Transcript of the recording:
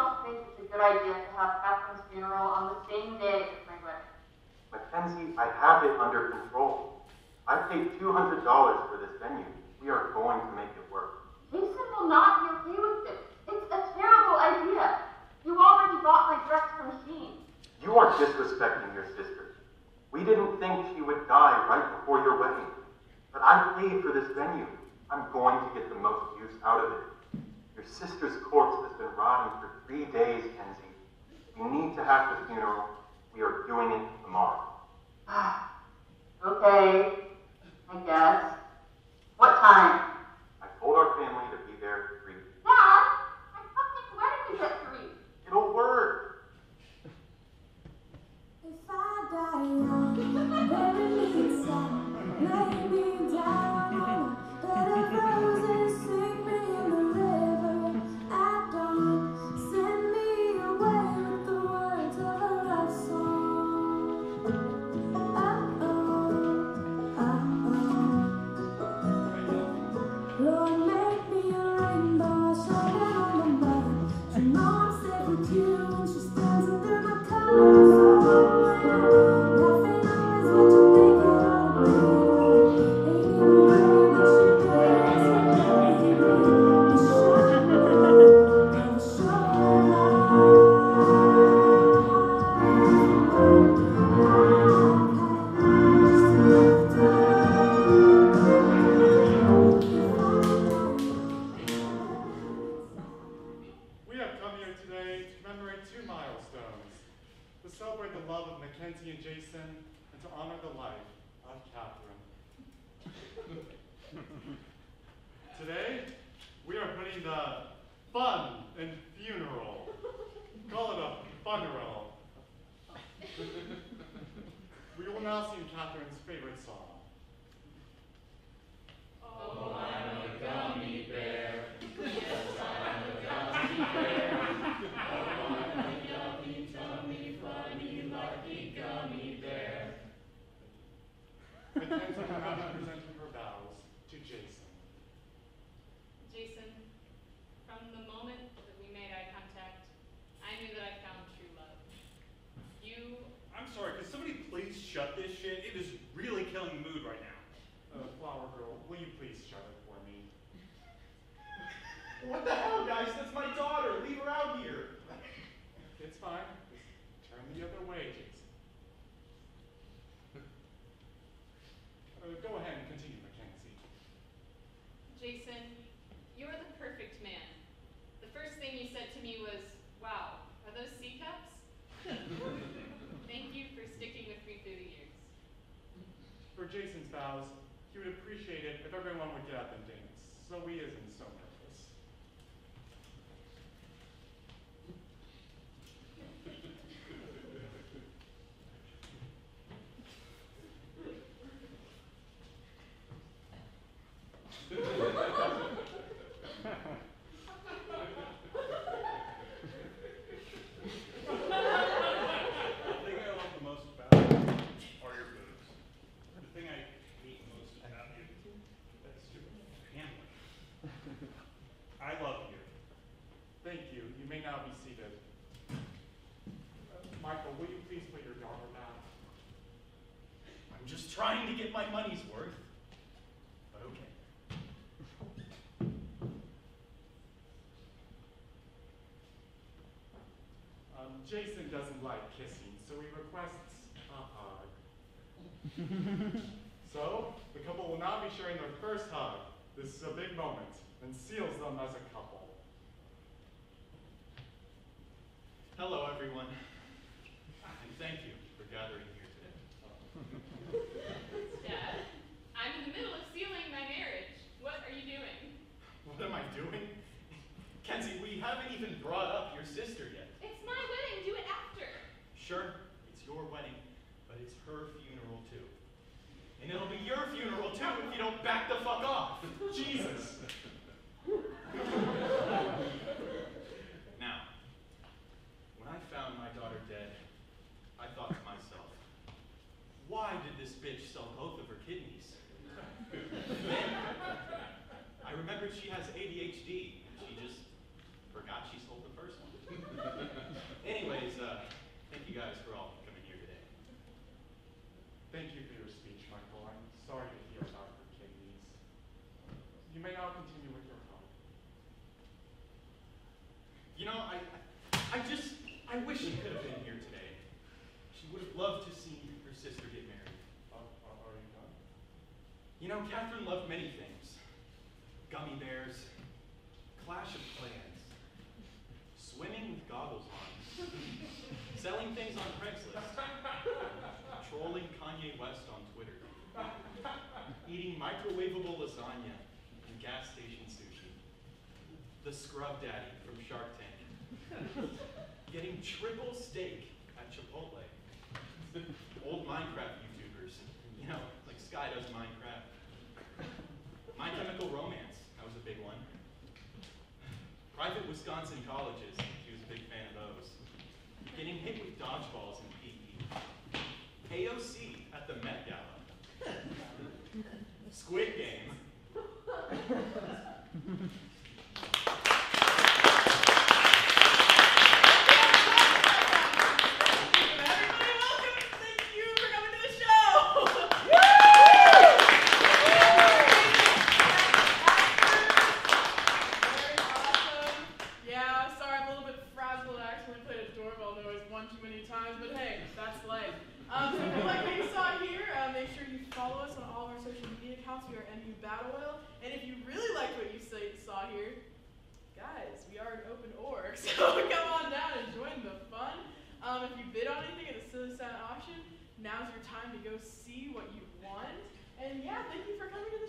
don't think it's a good idea to have Katherine's funeral on the same day as my wedding. Mackenzie, I have it under control. I paid $200 for this venue. We are going to make it work. Jason will not be okay with this. It's a terrible idea. You already bought my dress from Shein. You are disrespecting your sister. We didn't think she would die right before your wedding. But I paid for this venue. I'm going to get the most use out of it. Your sister's corpse has been rotting for three days, Kenzie. We need to have the funeral. We are doing it tomorrow. okay, you To celebrate the love of Mackenzie and Jason, and to honor the life of Katherine. today, we are putting the fun and funeral. Call it a funeral. we will now sing Katherine's favorite song. Mackenzie will now be presenting her vows to Jason. Jason, from the moment that we made eye contact, I knew that I found true love. You, I'm sorry, could somebody please shut this shit? It is really killing the mood right now. Uh, Flower Girl, will you please shut it for me? What the hell, guys? That's my daughter. Leave her out here. It's fine. Just turn the other way, Jason. Uh, go ahead and continue, Mackenzie. Jason, you're the perfect man. The first thing you said to me was, wow, are those C cups? Thank you for sticking with me through the years. For Jason's vows, he would appreciate it if everyone would get up and dance, so he isn't so nervous. The thing I love the most about you are your boobs. The thing I hate most about you, that's stupid family. I love you. Thank you. You may now be seated. Uh, Michael, will you please put your daughter down? I'm just trying to get my money's worth. But okay. Um, Jason doesn't like kissing, so he requests a hug. so, the couple will now be sharing their first hug. This is a big moment and seals them as a couple. Hello, everyone. And thank you for gathering here today. Dad, I'm in the middle of sealing my marriage. What are you doing? What am I doing? Kenzie, we haven't even brought up your sister yet. It's my wedding. Do it after. Sure, it's your wedding, but it's her funeral too. And it'll be your funeral too if you don't back the fuck off. Jesus! Now, when I found my daughter dead, I thought to myself, why did this bitch sell both of her kidneys? then, I remembered she has ADHD, and she just forgot she sold the first one. Anyways, uh, thank you guys for all coming here today. Thank you for your speech, Michael. I'm sorry to hear about your kidneys. You may now continue with your talk. You know, I, I just, I wish she could have been here today. She would have loved to see her sister get married. Uh, are, are you done? You know, Katherine loved many things. Gummy bears, Clash of Clans, swimming with goggles on, selling things on Craigslist, trolling Kanye West on Twitter, eating microwavable lasagna and gas station sushi, the scrub daddy from Shark Tank, getting triple steak at Chipotle, old Minecraft YouTubers, you know, like Sky does Minecraft. My Chemical Romance, that was a big one. Private Wisconsin colleges, she was a big fan of those. Getting hit with dodgeballs in PE. AOC at the Met Gala. Squid Game. Everybody, welcome. Thank you for coming to the show. Very awesome. Yeah, sorry, I'm a little bit frazzled. I accidentally played a doorbell noise one too many times, but hey, that's life. Um, so if you like what you saw here, uh, make sure you follow us on all of our accounts. We are NU Battlewhale. And if you really liked what you saw here, guys, we are an open org, so come on down and join the fun. Um, if you bid on anything at the Silly Sound auction, now's your time to go see what you want. And yeah, thank you for coming to